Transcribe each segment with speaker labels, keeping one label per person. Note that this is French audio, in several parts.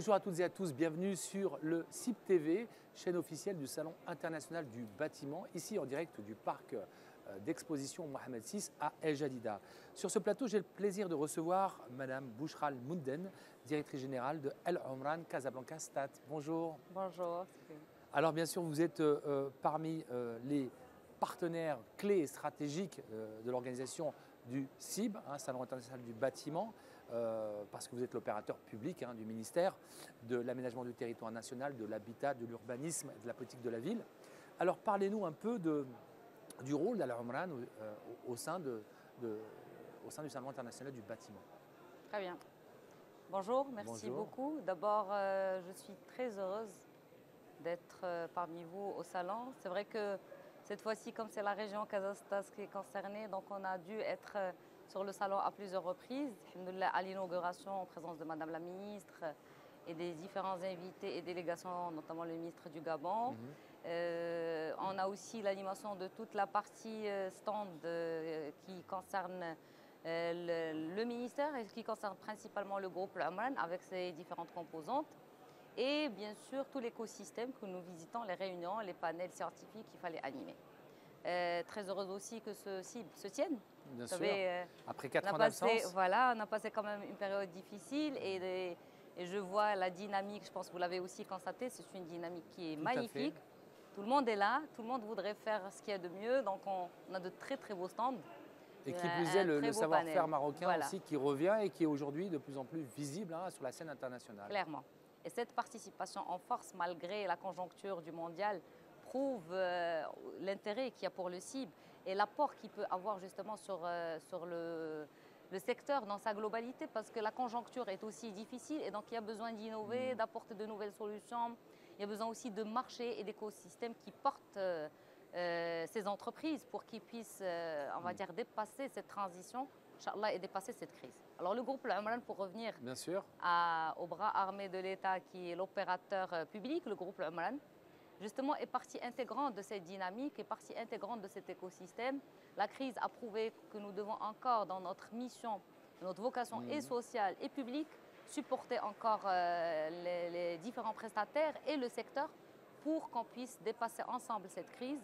Speaker 1: Bonjour à toutes et à tous, bienvenue sur le CIP TV, chaîne officielle du Salon international du bâtiment, ici en direct du parc euh, d'exposition Mohamed VI à El Jadida. Sur ce plateau, j'ai le plaisir de recevoir Madame Bouchral Mounden, directrice générale de El Omran Casablanca Stat. Bonjour.
Speaker 2: Bonjour.
Speaker 1: Alors bien sûr, vous êtes euh, euh, parmi les partenaires clés et stratégiques de l'organisation du CIB, hein, Salon international du bâtiment. Euh, parce que vous êtes l'opérateur public hein, du ministère de l'aménagement du territoire national, de l'habitat, de l'urbanisme de la politique de la ville. Alors parlez-nous un peu de, du rôle d'Al Omran euh, au, sein de, au sein du Salon international du bâtiment.
Speaker 2: Très bien. Bonjour, merci beaucoup. D'abord, euh, je suis très heureuse d'être parmi vous au salon. C'est vrai que cette fois-ci, comme c'est la région Kazakhstan qui est concernée, donc on a dû être sur le salon à plusieurs reprises. À l'inauguration, en présence de Madame la ministre et des différents invités et délégations, notamment le ministre du Gabon. Mhm. Euh, on a aussi l'animation de toute la partie euh, stand euh, qui concerne le, ministère et qui concerne principalement le groupe Amran avec ses différentes composantes. Et bien sûr, tout l'écosystème que nous visitons, les réunions, les panels scientifiques qu'il fallait animer. Très heureuse aussi que ceci se tienne
Speaker 1: Bien sûr. Euh, Après quatre ans d'absence.
Speaker 2: Voilà, on a passé quand même une période difficile et, je vois la dynamique, je pense que vous l'avez aussi constaté, c'est une dynamique qui est magnifique. Tout le monde est là, tout le monde voudrait faire ce qu'il y a de mieux, donc on, a de très très beaux stands.
Speaker 1: Et qui plus est, le, savoir-faire marocain aussi qui revient et qui est aujourd'hui de plus en plus visible hein, sur la scène internationale.
Speaker 2: Clairement. Et cette participation en force, malgré la conjoncture du mondial, prouve euh, l'intérêt qu'il y a pour le CIB et l'apport qu'il peut avoir justement sur, euh, sur le, le, secteur dans sa globalité parce que la conjoncture est aussi difficile et donc il y a besoin d'innover, mm. d'apporter de nouvelles solutions. Il y a besoin aussi de marchés et d'écosystèmes qui portent euh, ces entreprises pour qu'ils puissent, on va mm. dire, dépasser cette transition et dépasser cette crise. Alors le groupe L'Umran, pour revenir
Speaker 1: Bien sûr.
Speaker 2: À, au bras armé de l'État qui est l'opérateur public, le groupe L'Umran, justement, est partie intégrante de cette dynamique, est partie intégrante de cet écosystème. La crise a prouvé que nous devons encore, dans notre mission, notre vocation et mmh. sociale et publique, supporter encore euh, les, différents prestataires et le secteur pour qu'on puisse dépasser ensemble cette crise.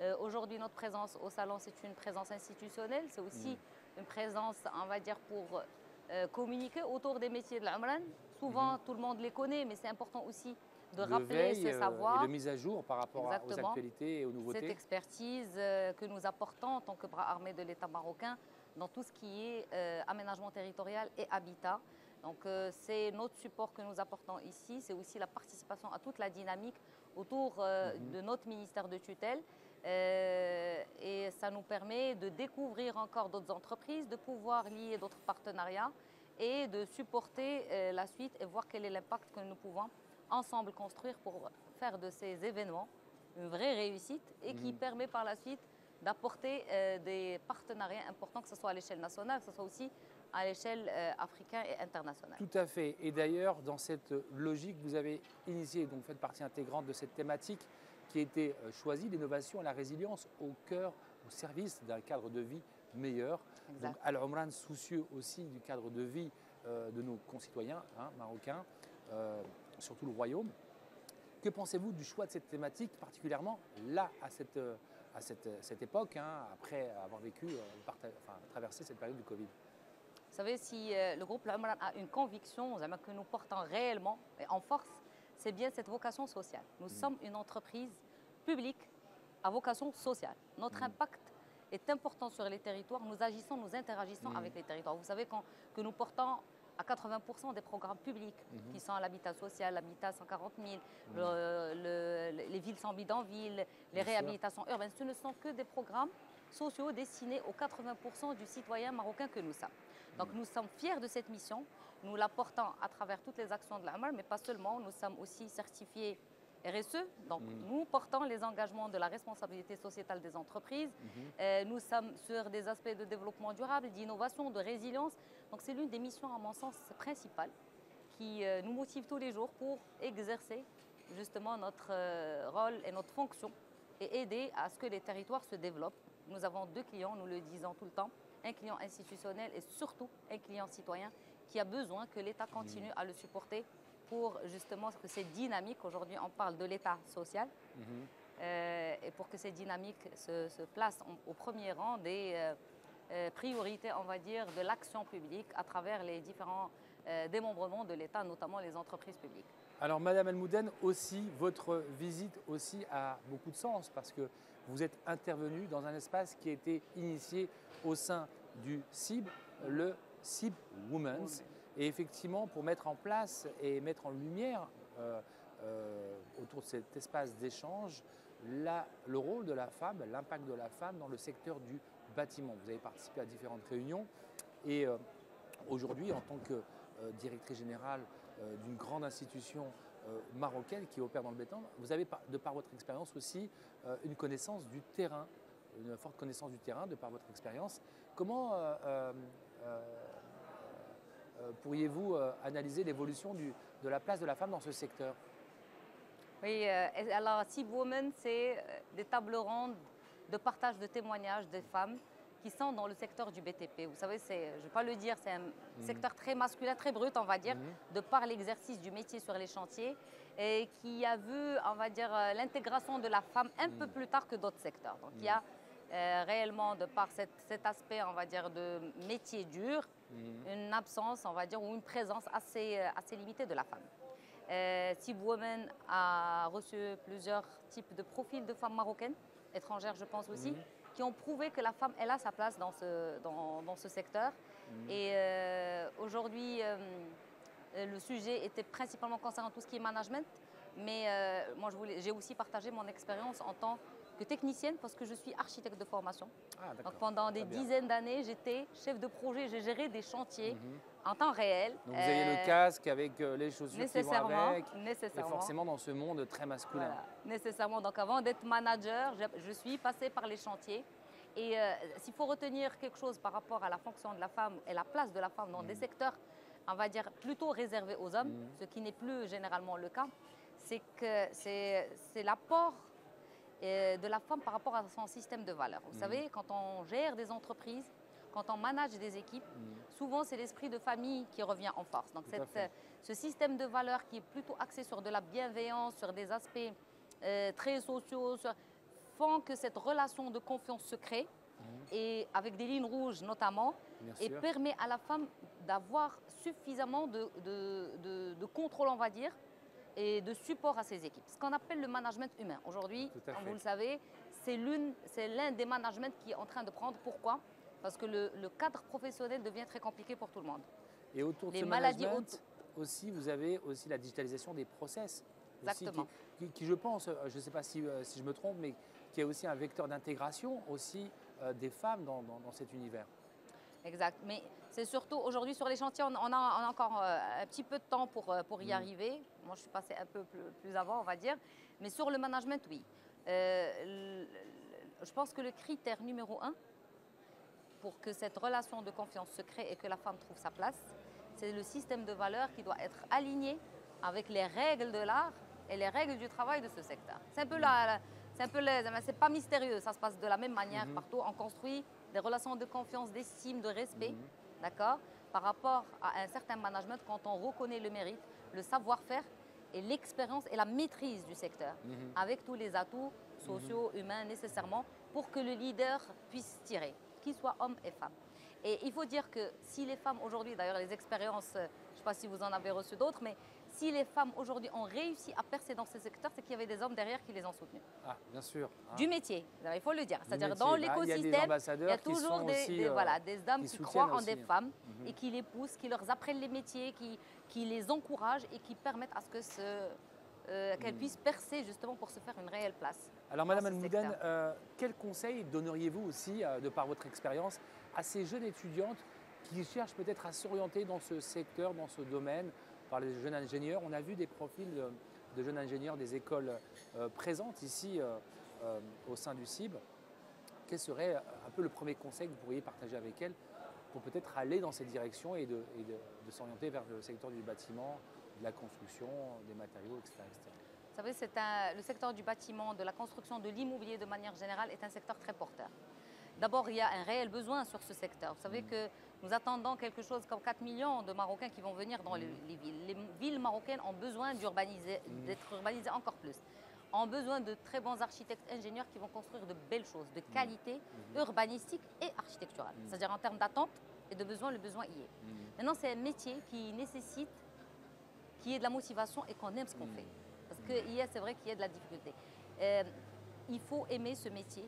Speaker 2: Euh, aujourd'hui, notre présence au salon, c'est une présence institutionnelle, c'est aussi mmh. une présence, on va dire, pour euh, communiquer autour des métiers de l'Amran. Souvent, mmh. tout le monde les connaît, mais c'est important aussi de, rappeler ce euh.
Speaker 1: Et de mise à jour par rapport aux actualités et aux nouveautés.
Speaker 2: Cette expertise euh, que nous apportons en tant que bras armé de l'État marocain dans tout ce qui est euh, aménagement territorial et habitat. Donc c'est notre support que nous apportons ici, c'est aussi la participation à toute la dynamique autour mhm. de notre ministère de tutelle. et ça nous permet de découvrir encore d'autres entreprises, de pouvoir lier d'autres partenariats et de supporter la suite et voir quel est l'impact que nous pouvons ensemble construire pour faire de ces événements une vraie réussite et qui mhm. permet par la suite d'apporter euh, des partenariats importants, que ce soit à l'échelle nationale, que ce soit aussi à l'échelle euh, africaine et internationale.
Speaker 1: Tout à fait. Et d'ailleurs, dans cette logique, vous avez initié, donc faites partie intégrante de cette thématique qui a été euh, choisie, l'innovation et la résilience au cœur, au service d'un cadre de vie meilleur. Donc Al-Omran soucieux aussi du cadre de vie de nos concitoyens hein, marocains surtout le royaume. Que pensez-vous du choix de cette thématique, particulièrement là, à cette, euh, à cette, cette époque, hein, après avoir vécu, euh, enfin, traversé cette période du Covid?
Speaker 2: Vous savez, si euh, le groupe Lamran a une conviction que nous portons réellement et en force, c'est bien cette vocation sociale. Nous mm. sommes une entreprise publique à vocation sociale. Notre mm. impact est important sur les territoires. Nous agissons, nous interagissons mm. avec les territoires. Vous savez que nous portons à 80% des programmes publics mhm. qui sont l'habitat social, l'habitat 140 000, les villes sans bidonville, les réhabilitations urbaines. Ce ne sont que des programmes sociaux destinés aux 80% du citoyen marocain que nous sommes. Donc mhm. nous sommes fiers de cette mission. Nous la portons à travers toutes les actions de la mais pas seulement. Nous sommes aussi certifiés RSE. Donc, mm. nous portons les engagements de la responsabilité sociétale des entreprises. Mm-hmm. Euh, nous sommes sur des aspects de développement durable, d'innovation, de résilience. Donc, c'est l'une des missions, à mon sens, principales qui euh, nous motive tous les jours pour exercer justement notre euh, rôle et notre fonction et aider à ce que les territoires se développent. Nous avons deux clients, nous le disons tout le temps, un client institutionnel et surtout un client citoyen qui a besoin que l'État continue mm. à le supporter pour justement que ces dynamiques, aujourd'hui on parle de l'État social,
Speaker 1: Mhm.
Speaker 2: euh, et pour que ces dynamiques se, se placent en- au premier rang des euh, euh, priorités, on va dire, de l'action publique à travers les différents euh, démembrements de l'État, notamment les entreprises publiques.
Speaker 1: Alors, Madame Almouden, aussi, votre visite aussi a beaucoup de sens parce que vous êtes intervenu dans un espace qui a été initié au sein du CIB, le CIB Women's. Et effectivement, pour mettre en place et mettre en lumière euh, euh, autour de cet espace d'échange le rôle de la femme, l'impact de la femme dans le secteur du bâtiment. Vous avez participé à différentes réunions et euh, aujourd'hui, en tant que directrice générale d'une grande institution marocaine qui opère dans le béton, vous avez, de par votre expérience aussi, une connaissance du terrain, une forte connaissance du terrain de par votre expérience. Comment pourriez-vous euh, analyser l'évolution de la place de la femme dans ce secteur?
Speaker 2: Oui, euh, alors Tib Women, c'est euh, des tables rondes de partage de témoignages des femmes qui sont dans le secteur du BTP. Vous savez, je ne vais pas le dire, c'est un secteur très masculin, très brut, on va dire,
Speaker 1: Mhm.
Speaker 2: de par l'exercice du métier sur les chantiers, et qui a vu, on va dire, euh, l'intégration de la femme un peu plus tard que d'autres secteurs. Donc il y a euh, réellement, de par cet, cet aspect, on va dire, de métier dur, une absence, on va dire, ou une présence assez, euh, assez limitée de la femme. Euh, Tib Women a reçu plusieurs types de profils de femmes marocaines, étrangères je pense aussi, qui ont prouvé que la femme, elle a sa place dans ce, dans, dans ce secteur. Et euh, aujourd'hui, le sujet était principalement concernant tout ce qui est management, mais moi j'ai aussi partagé mon expérience en tant que technicienne parce que je suis architecte de formation.
Speaker 1: Ah.
Speaker 2: Donc pendant des
Speaker 1: bien.
Speaker 2: dizaines d'années, j'étais chef de projet, j'ai géré des chantiers
Speaker 1: Mhm.
Speaker 2: en temps réel.
Speaker 1: Donc vous avez
Speaker 2: Euh,
Speaker 1: le casque avec euh, les chaussures qui vont
Speaker 2: Nécessairement,
Speaker 1: avec, et
Speaker 2: nécessairement.
Speaker 1: forcément dans ce monde très masculin.
Speaker 2: Voilà, nécessairement. Donc avant d'être manager, je, suis passée par les chantiers. Et euh, s'il faut retenir quelque chose par rapport à la fonction de la femme et la place de la femme dans des secteurs, on va dire, plutôt réservés aux hommes,
Speaker 1: Mhm.
Speaker 2: ce qui n'est plus généralement le cas, c'est que c'est l'apport euh, de la femme par rapport à son système de valeurs. Vous
Speaker 1: Mhm.
Speaker 2: savez, quand on gère des entreprises, quand on manage des équipes,
Speaker 1: Mhm.
Speaker 2: souvent c'est l'esprit de famille qui revient en force. Donc cette, euh, ce système de valeurs qui est plutôt axé sur de la bienveillance, sur des aspects euh, très sociaux, sur- font que cette relation de confiance se crée, et avec des lignes rouges notamment,
Speaker 1: Bien
Speaker 2: et
Speaker 1: sûr.
Speaker 2: permet à la femme d'avoir suffisamment de, de- de- de contrôle, on va dire, et de support à ses équipes. Ce qu'on appelle le management humain. Aujourd'hui, comme vous le savez, c'est l'un des managements qui est en train de prendre. Pourquoi? Parce que le, le cadre professionnel devient très compliqué pour tout le monde.
Speaker 1: Et autour de
Speaker 2: les
Speaker 1: ce
Speaker 2: maladies
Speaker 1: management, aussi, vous avez aussi la digitalisation des process. aussi,
Speaker 2: Exactement.
Speaker 1: Qui, qui- qui, je pense, euh, je ne sais pas si, euh, si je me trompe, mais qui est aussi un vecteur d'intégration aussi euh, des femmes dans, dans- dans cet univers.
Speaker 2: Exact. Mais c'est surtout aujourd'hui sur les chantiers, on, on a, on a encore euh, un petit peu de temps pour, euh, pour y
Speaker 1: Mm.
Speaker 2: arriver. Moi, je suis passée un peu plus, plus avant, on va dire. Mais sur le management, oui. Euh, le- je pense que le critère numéro un pour que cette relation de confiance se crée et que la femme trouve sa place, c'est le système de valeurs qui doit être aligné avec les règles de l'art et les règles du travail de ce secteur. C'est un peu la, c'est un peu les- mais c'est pas mystérieux, ça se passe de la même manière
Speaker 1: Mhm.
Speaker 2: partout. On construit des relations de confiance, d'estime, de respect,
Speaker 1: Mhm.
Speaker 2: D'accord, par rapport à un certain management quand on reconnaît le mérite, le savoir-faire et l'expérience et la maîtrise du secteur,
Speaker 1: Mhm.
Speaker 2: avec tous les atouts sociaux, humains nécessairement pour que le leader puisse tirer, qu'il soit homme et femme. Et il faut dire que si les femmes aujourd'hui, d'ailleurs les expériences, je ne sais pas si vous en avez reçu d'autres, mais si les femmes aujourd'hui ont réussi à percer dans ces secteurs, c'est qu'il y avait des hommes derrière qui les ont soutenus.
Speaker 1: Ah, bien sûr. hein.
Speaker 2: Du métier, il faut le dire. C'est-à-dire dans
Speaker 1: Bah, Il y a
Speaker 2: l'écosystème, toujours des,
Speaker 1: aussi,
Speaker 2: des-
Speaker 1: euh,
Speaker 2: voilà, des hommes
Speaker 1: qui
Speaker 2: croient en des
Speaker 1: aussi.
Speaker 2: femmes
Speaker 1: Mhm.
Speaker 2: et qui les poussent, qui leur apprennent les métiers, qui, qui les encouragent et qui permettent à ce que ce, euh, qu'elles
Speaker 1: Mhm.
Speaker 2: puissent percer justement pour se faire une réelle place.
Speaker 1: Alors, Madame
Speaker 2: secteur.
Speaker 1: euh, quel conseil donneriez-vous aussi, euh, de par votre expérience, à ces jeunes étudiantes qui cherchent peut-être à s'orienter dans ce secteur, dans ce domaine, par les jeunes ingénieurs On a vu des profils de, de jeunes ingénieurs des écoles euh, présentes ici euh, euh, au sein du CIB. Quel serait un peu le premier conseil que vous pourriez partager avec elles pour peut-être aller dans cette direction et de, et de- de s'orienter vers le secteur du bâtiment, de la construction, des matériaux, etc. etc.
Speaker 2: Vous savez, c'est un- le secteur du bâtiment, de la construction, de l'immobilier de manière générale est un secteur très porteur. D'abord, il y a un réel besoin sur ce secteur. Vous savez que Nous attendons quelque chose comme 4 millions de Marocains qui vont venir dans les, les villes. Les villes marocaines ont besoin d'être urbanisées encore plus. Ont besoin de très bons architectes, ingénieurs qui vont construire de belles choses, de qualité urbanistique et architecturale. C'est-à-dire en termes d'attente et de besoin, le besoin y est. Maintenant, c'est un métier qui nécessite qu'il y ait de la motivation et qu'on aime ce qu'on fait. Parce qu'il y a, c'est vrai qu'il y a de la difficulté. Euh, il faut aimer ce métier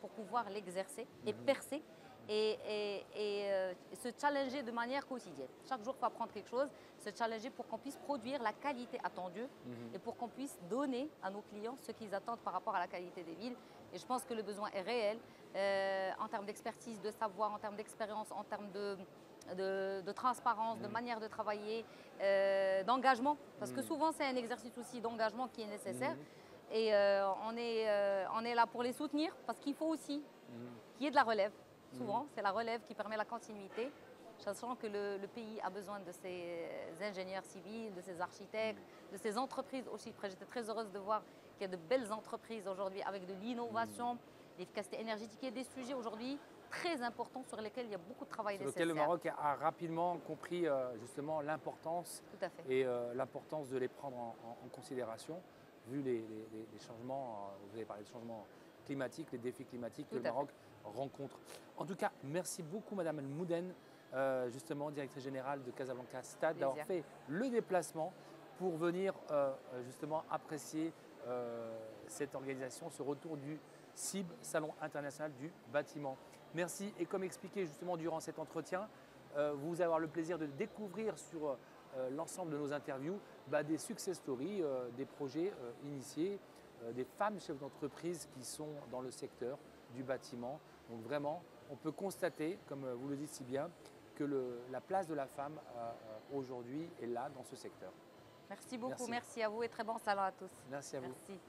Speaker 2: pour pouvoir l'exercer et percer et, et- et, euh, se challenger de manière quotidienne. Chaque jour, il faut apprendre quelque chose, se challenger pour qu'on puisse produire la qualité attendue et pour qu'on puisse donner à nos clients ce qu'ils attendent par rapport à la qualité des villes. Et je pense que le besoin est réel euh, en termes d'expertise, de savoir, en termes d'expérience, en termes de, de, de transparence, de manière de travailler, euh, d'engagement. Parce que souvent, c'est un exercice aussi d'engagement qui est nécessaire. Et euh, on, est, euh, on est là pour les soutenir parce qu'il faut aussi qu'il y ait de la relève. Souvent, c'est la relève qui permet la continuité. Sachant que le, le pays a besoin de ses ingénieurs civils, de ses architectes, de ses entreprises aussi. J'étais très heureuse de voir qu'il y a de belles entreprises aujourd'hui avec de l'innovation, l'efficacité énergétique et des sujets aujourd'hui très importants sur lesquels il y a beaucoup de travail
Speaker 1: Sur
Speaker 2: nécessaire.
Speaker 1: lequel le Maroc a rapidement compris euh, justement l'importance et euh, l'importance de les prendre en, en- en considération, vu les, les- les- les changements, euh, vous avez parlé de changements climatiques, les défis climatiques que le
Speaker 2: fait.
Speaker 1: Rencontre. En tout cas, merci beaucoup Madame El Mouden, euh, justement directrice générale de Casablanca Stade, d'avoir fait le déplacement pour venir euh, justement apprécier euh, cette organisation, ce retour du CIB, Salon international du bâtiment. Merci et comme expliqué justement durant cet entretien, vous allez avoir le plaisir de découvrir sur l'ensemble de nos interviews bah, des success stories, des projets initiés, des femmes chefs d'entreprise qui sont dans le secteur du bâtiment. Donc vraiment, on peut constater, comme euh, vous le dites si bien, que le- la place de la femme euh, euh, aujourd'hui est là dans ce secteur.
Speaker 2: Merci beaucoup,
Speaker 1: Merci.
Speaker 2: merci à vous et très bon salon à tous.
Speaker 1: Merci à vous.
Speaker 2: Merci.